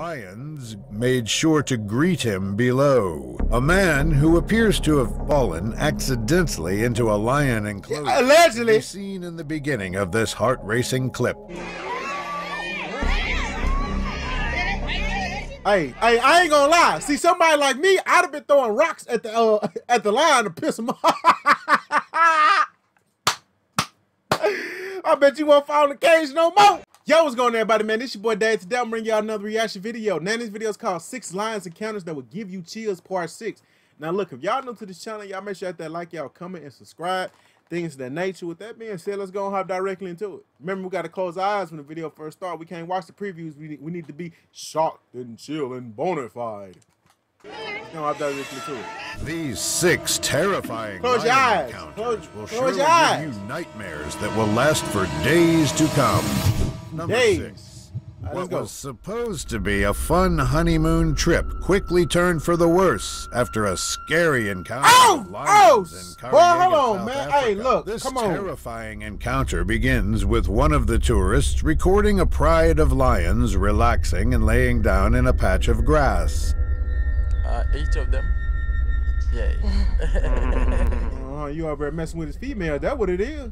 Lions made sure to greet him below. A man who appears to have fallen accidentally into a lion enclosure. Allegedly. Seen in the beginning of this heart-racing clip. Hey, hey, I ain't gonna lie. See, somebody like me, I'd have been throwing rocks at the uh, at the line to piss him off. I bet you won't fall in the cage no more. Yo, what's going on, everybody, man? This your boy Dad. Today I'm bringing y'all another reaction video. Now, this video is called Six Lions Encounters That Will Give You Chills Part 6. Now, look, if y'all new to this channel, y'all make sure that like, y'all comment, and subscribe. Things of that nature. With that being said, let's go and hop directly into it. Remember, we got to close our eyes when the video first starts. We can't watch the previews. We need, we need to be shocked and chill and bona fide. No, hop directly to it. These six terrifying Close your eyes. encounters Close- will close surely your eyes. give you nightmares that will last for days to come. Number Days. six. All right, let's What was supposed to be a fun honeymoon trip quickly turned for the worse after a scary encounter Oh! with Oh! lions in Boy, hold on, South man. Hey, look, This come on. terrifying encounter begins with one of the tourists recording a pride of lions relaxing and laying down in a patch of grass. Uh, each of them. Yeah. Uh, you over messing with his female. That's what it is.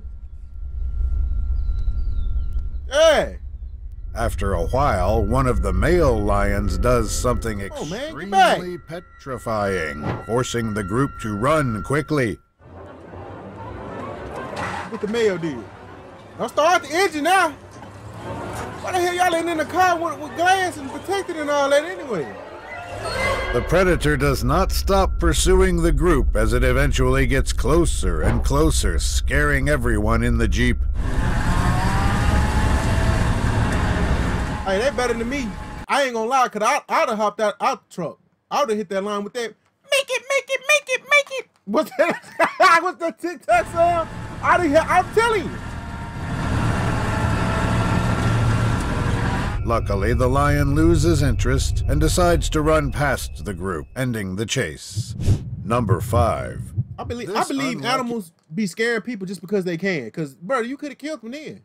Hey. After a while, one of the male lions does something Oh, man, get back. extremely petrifying, forcing the group to run quickly. What the male did. Don't start the engine now. Why the hell y'all ain't in the car with, with glass and protected and all that anyway? The predator does not stop pursuing the group as it eventually gets closer and closer, scaring everyone in the Jeep. Hey, they better than me. I ain't gonna lie, cause I, I'd have hopped out out the truck. I would have hit that line with that. Make it, make it, make it, make it. What's that? What's that TikTok song? Out of here! I'm telling you. Luckily, the lion loses interest and decides to run past the group, ending the chase. Number 5. I believe I believe unlucky- animals be scaring people just because they can. Cause brother, you could have killed them then.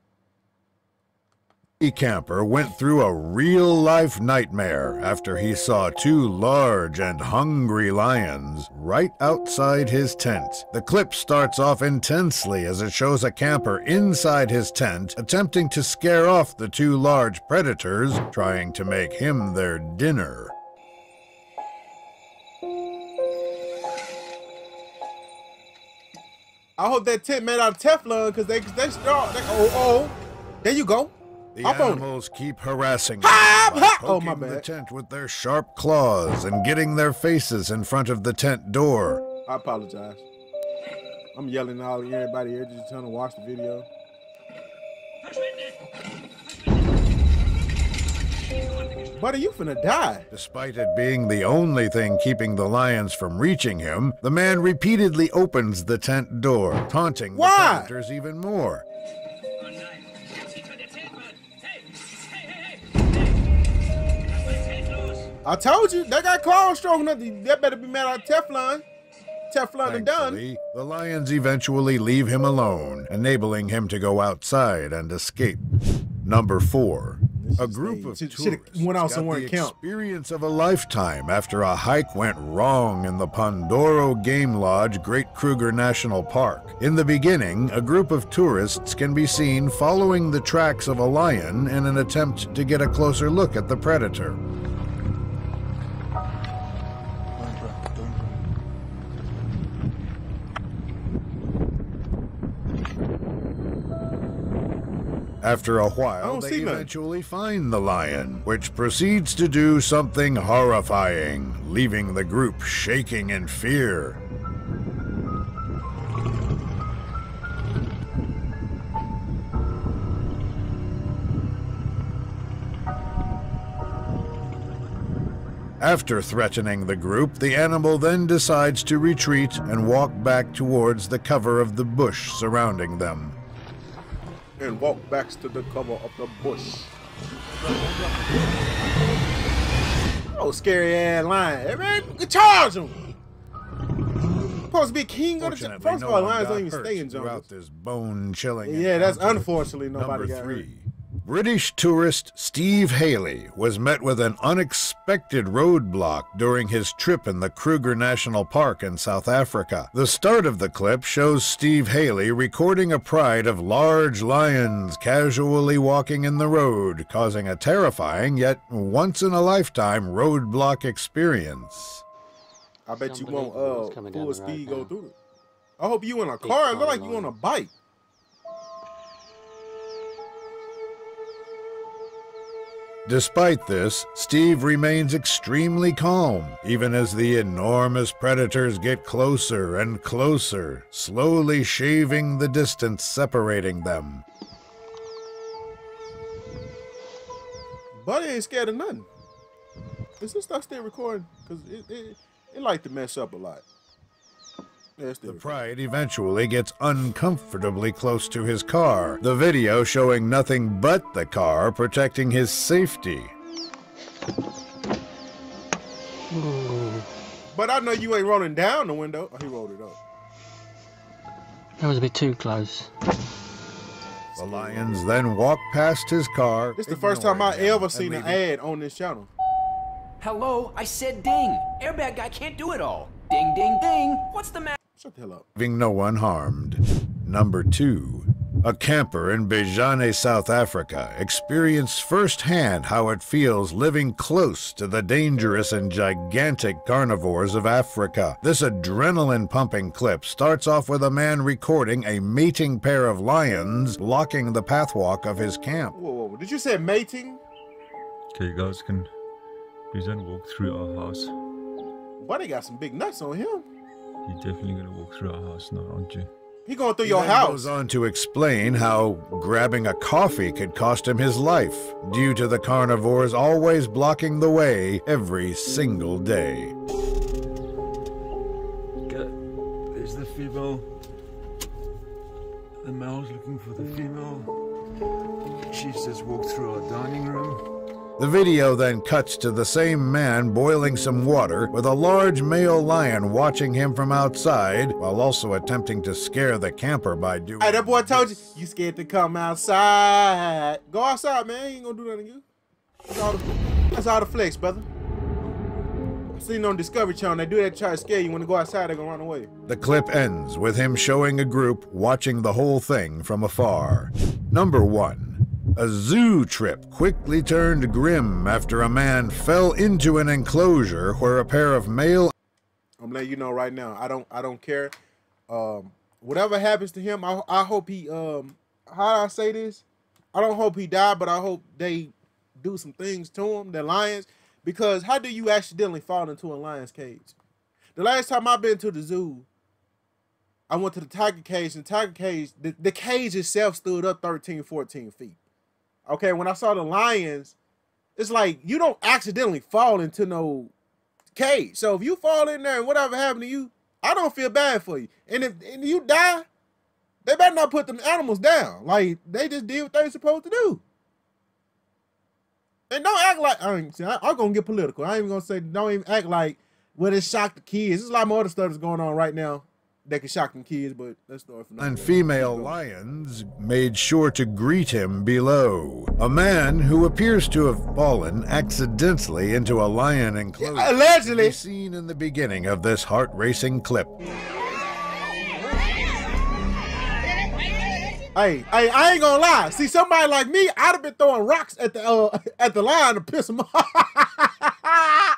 A camper went through a real life nightmare after he saw two large and hungry lions right outside his tent. The clip starts off intensely as it shows a camper inside his tent attempting to scare off the two large predators, trying to make him their dinner. I hope that tent made out of Teflon because they they start. They, oh oh, there you go. The it. animals keep harassing him Hop, by hop. Oh, my poking the tent with their sharp claws and getting their faces in front of the tent door. I apologize. I'm yelling at all everybody here just trying to watch the video. Buddy, you finna die. Despite it being the only thing keeping the lions from reaching him, the man repeatedly opens the tent door, taunting Why? the predators even more. I told you, they got claws strong enough. That better be made out of Teflon. Teflon and done. The lions eventually leave him alone, enabling him to go outside and escape. Number four. A group of Should- tourists went out somewhere the count. experience of a lifetime after a hike went wrong in the Pondoro Game Lodge, Great Kruger National Park. In the beginning, a group of tourists can be seen following the tracks of a lion in an attempt to get a closer look at the predator. After a while, oh, they see none. eventually find the lion, which proceeds to do something horrifying, leaving the group shaking in fear. After threatening the group, the animal then decides to retreat and walk back towards the cover of the bush surrounding them. And walk back to the cover of the bush. Oh, scary ass lion. Hey, man, charge him. Supposed to be king of the jungle. First of all, lions don't even hurt stay in throughout jungles. this bone-chilling. Yeah, that's unfortunately nobody Number got hurt. Three. British tourist Steve Haley was met with an unexpected roadblock during his trip in the Kruger National Park in South Africa. The start of the clip shows Steve Haley recording a pride of large lions casually walking in the road, causing a terrifying yet once in a lifetime roadblock experience. I bet you won't what's uh coming down full the road speed go through it. I hope you in a car. It look like you line. on a bike. Despite this, Steve remains extremely calm, even as the enormous predators get closer and closer, slowly shaving the distance separating them. Buddy ain't scared of nothing. Is this stuff still recording? Cause it it, it like to mess up a lot. Yeah, it's still The. Pride eventually gets uncomfortably close to his car, the video showing nothing but the car protecting his safety. Hmm. But I know you ain't rolling down the window. Oh, he rolled it up. That was a bit too close. The lions then walk past his car. This the first time I ever seen an ad on this channel. Hello, I said ding. Airbag guy can't do it all. Ding, ding, ding. What's the matter? Shut the hell leaving no one harmed. Number two, a camper in Mjejane, South Africa, experienced firsthand how it feels living close to the dangerous and gigantic carnivores of Africa. This adrenaline pumping clip starts off with a man recording a mating pair of lions blocking the pathwalk of his camp. Whoa, whoa, whoa. Did you say mating? Okay, you guys can please don't walk through our house. Buddy got some big nuts on him. You're definitely gonna walk through our house now, aren't you? He going through He your then house. goes on to explain how grabbing a coffee could cost him his life due to the carnivores always blocking the way every single day. There's the female. The male's looking for the female. She's just walked through our dining room. The video then cuts to the same man boiling some water with a large male lion watching him from outside while also attempting to scare the camper by doing Hey, that boy told you, you scared to come outside. Go outside, man. He ain't gonna do nothing to you. That's all the, that's all the flex, brother. I seen on Discovery Channel, they do that to try to scare you. When they go outside, they're gonna run away. The clip ends with him showing a group watching the whole thing from afar. Number one. A zoo trip quickly turned grim after a man fell into an enclosure where a pair of male I'm letting you know right now. I don't I don't care. Um, whatever happens to him, I I hope he um how do I say this? I don't hope he died, but I hope they do some things to him, the lions, because how do you accidentally fall into a lion's cage? The last time I've been to the zoo, I went to the tiger cage, and the tiger cage, the, the cage itself stood up 13, 14 feet. Okay, when I saw the lions, it's like you don't accidentally fall into no cage. So if you fall in there and whatever happened to you, I don't feel bad for you. And if and you die, they better not put them animals down. Like they just did what they supposed to do. And don't act like I ain't, I, I'm gonna get political. I ain't even gonna say don't even act like well it shocked the kids. There's a lot more other stuff that's going on right now that can shock them kids, but for now. and female lions made sure to greet him below. A man who appears to have fallen accidentally into a lion enclosure. can Allegedly. seen in the beginning of this heart-racing clip. Hey, hey, I ain't gonna lie. See, somebody like me, I'd have been throwing rocks at the uh, at the line to piss him off.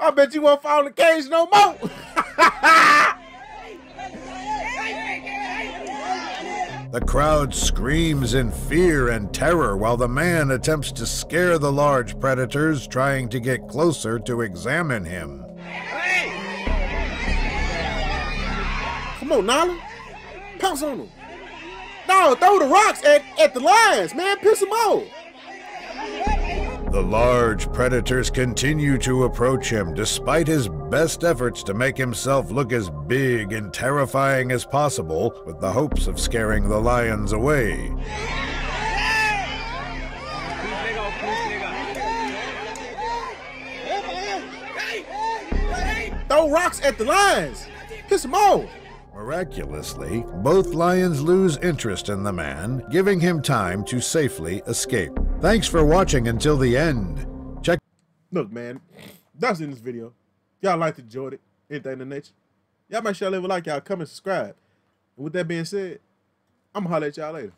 I bet you won't fall in the cage no more. The crowd screams in fear and terror while the man attempts to scare the large predators trying to get closer to examine him. Come on, Nala. Pounce on him. No, throw the rocks at, at the lions, man. Piss them off. The large predators continue to approach him despite his best efforts to make himself look as big and terrifying as possible with the hopes of scaring the lions away. Throw rocks at the lions. Piss them off. Miraculously, both lions lose interest in the man, giving him time to safely escape. Thanks for watching until the end. Check Look, man, that's in this video. Y'all like to enjoy it. Anything in the nature. Y'all make sure y'all leave a like, y'all comment, subscribe. And with that being said, I'm gonna holler at y'all later.